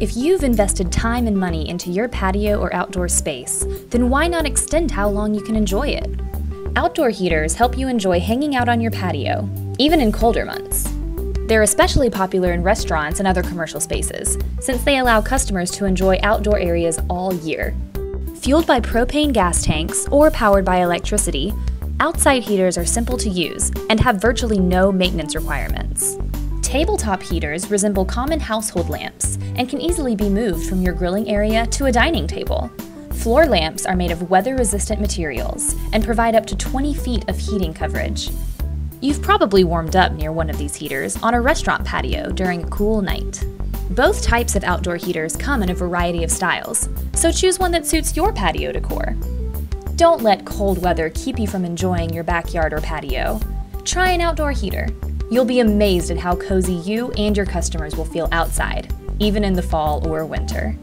If you've invested time and money into your patio or outdoor space, then why not extend how long you can enjoy it? Outdoor heaters help you enjoy hanging out on your patio, even in colder months. They're especially popular in restaurants and other commercial spaces, since they allow customers to enjoy outdoor areas all year. Fueled by propane gas tanks or powered by electricity, outside heaters are simple to use and have virtually no maintenance requirements. Tabletop heaters resemble common household lamps and can easily be moved from your grilling area to a dining table. Floor lamps are made of weather resistant materials and provide up to 20 feet of heating coverage. You've probably warmed up near one of these heaters on a restaurant patio during a cool night. Both types of outdoor heaters come in a variety of styles, so choose one that suits your patio decor. Don't let cold weather keep you from enjoying your backyard or patio. Try an outdoor heater You'll be amazed at how cozy you and your customers will feel outside, even in the fall or winter.